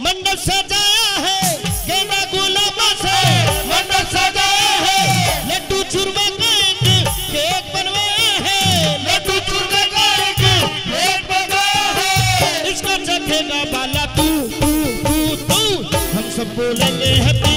मंडल सजाया है, गेंदा गुलाबा से मंडल सजाया है। लड्डू चूरमा का एक, केक बनवाया है। लड्डू चूरमा का एक, केक बनवाया है। इसको चखेगा बाला, तू तू तू तू। हम सब बोलेंगे हैप्पी